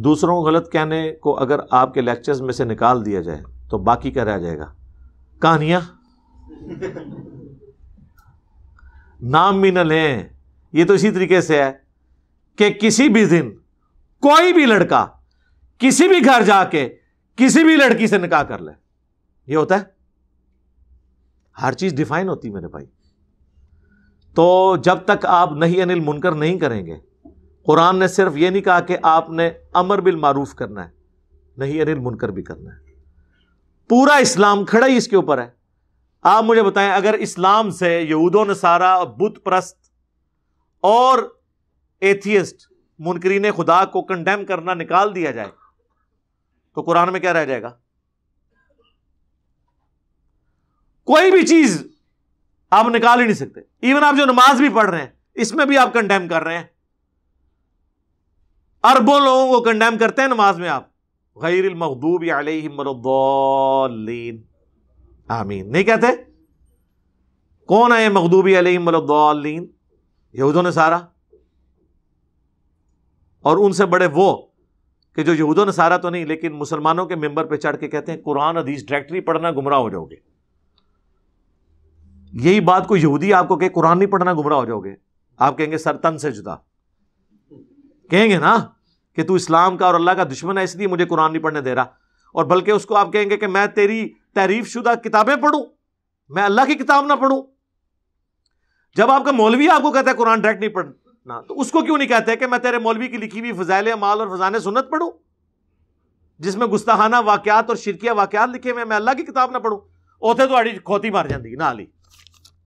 दूसरों को गलत कहने को अगर आपके लेक्चर्स में से निकाल दिया जाए तो बाकी क्या रह जाएगा? कहानियाँ? नाम भी न लें। ये तो इसी तरीके से है कि किसी भी दिन कोई भी लड़का किसी भी घर जाके किसी भी लड़की से निकाह कर ले। ये होता है। हर चीज़ डिफाइन होती मेरे भाई। तो जब तक आप नहीं अनिल मुनकर नहीं करेंगे कुरान ने सिर्फ़ ये नहीं कहा कि आपने अमर बिल मारूफ करना है, नहीं, अनिल मुनकर भी करना है। पूरा इस्लाम खड़ा ही इसके ऊपर है। आप मुझे बताएँ, अगर इस्लाम से यहूदो, नसारा बुत प्रस्त और एथियस्ट, मुनकरीन खुदा को कंडेम करना निकाल दिया जाए तो कुरान में क्या रह जाएगा? कोई भी चीज़ आप निकाल ही नहीं सकते। इवन आप जो नमाज़ भी पढ़ रहे हैं, इसमें भी आप कंडेम कर रहे हैं। अरबों लोगों को कंडेम करते हैं नमाज़ में आप। गैर मखदूब अलैहिम आमीन। नहीं कहते? कौन है मखदूबी अलैहिम यहूदों ने सारा। और उनसे बड़े वो, कि जो यहूदों ने सारा तो नहीं, लेकिन मुसलमानों के मेंबर पे चढ़ के कहते हैं, कुरान, हदीस डायरेक्टली पढ़ना गुमराह हो जाओगे। यही बात को यहूदी आपको कहे, कुरान नहीं पढ़ना गुमराह हो जाओगे। आप कहेंगे, सर, तन से जुदा। कहेंगे ना कि तू इस्लाम का और अल्लाह का दुश्मन है, इसलिए मुझे कुरान नहीं पढ़ने दे रहा। और बल्कि उसको आप कहेंगे कि मैं तेरी तारीफ़ शुदा किताबें पढ़ूं, मैं अल्लाह की किताब ना पढ़ूं। जब आपका मौलवी आपको कहता है कुरान डायरेक्ट नहीं पढ़ना तो उसको क्यों नहीं कहते कि मैं तेरे मौलवी की लिखी हुई फजाइल माल और फजान सुन्नत पढ़ूं? जिसमें गुस्ताहाना वाकयात और शिरकिया वाकयात लिखे हुए मैं अल्लाह की किताब ना पढ़ूं। उथे तो खोती मार जाती, ना ली